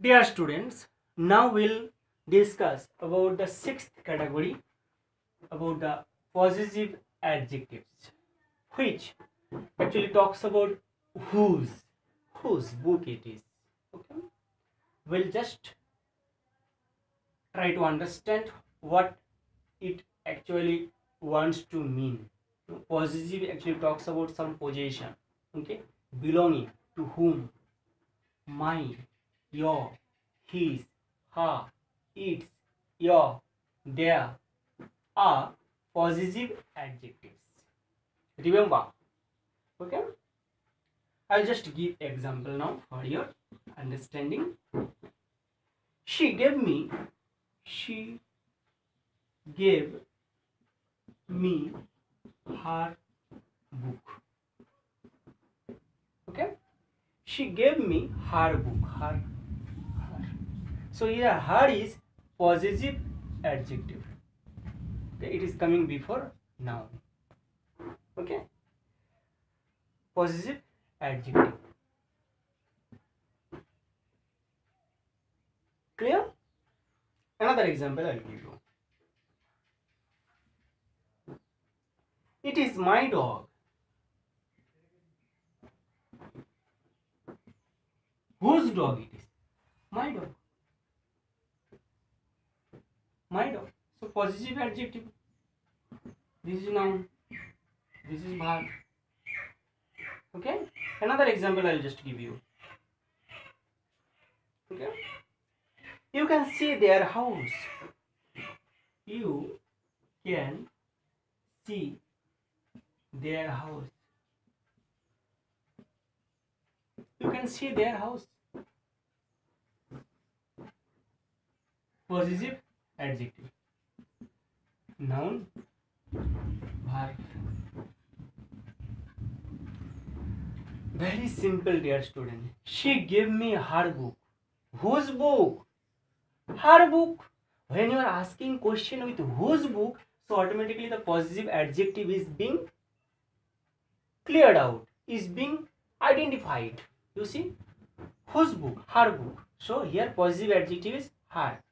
Dear students, now we'll discuss about the sixth category about the possessive adjectives, which actually talks about whose whose book it is. Okay, we'll just try to understand what it actually wants to mean. Possessive actually talks about some possession. Okay, belonging to whom, mine, your, his, her, its, your, their are possessive adjectives. Remember, okay? I'll just give example now for your understanding. She gave me, she gave me her book. Okay? She gave me her book. Her. So here her is possessive adjective. Okay, it is coming before noun. Okay? Possessive adjective. Clear? Another example I'll give you. It is my dog. Whose dog it is? My dog. My dog. So positive adjective. This is noun. This is verb. Okay. Another example I'll just give you. Okay. You can see their house. You can see their house. You can see their house. Possessive adjective. Noun Bharat very simple dear student she give me her book whose book her book when you are asking question with whose book so automatically the positive adjective is being clear out is being identified you see whose book her book so here positive adjective is hard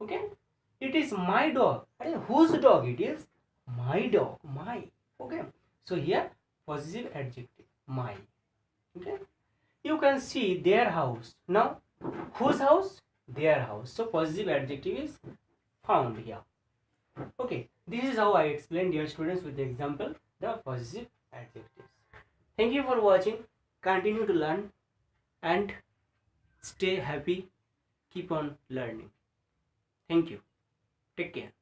Okay, it is my dog. Arey, whose dog it is? My dog. My. Okay. So here possessive adjective my. Okay. You can see their house. Now whose house? Their house. So possessive adjective is found here. Okay. This is how I explain dear students with the example the possessive adjectives. Thank you for watching. Continue to learn and stay happy. Keep on learning. Thank you. Take care.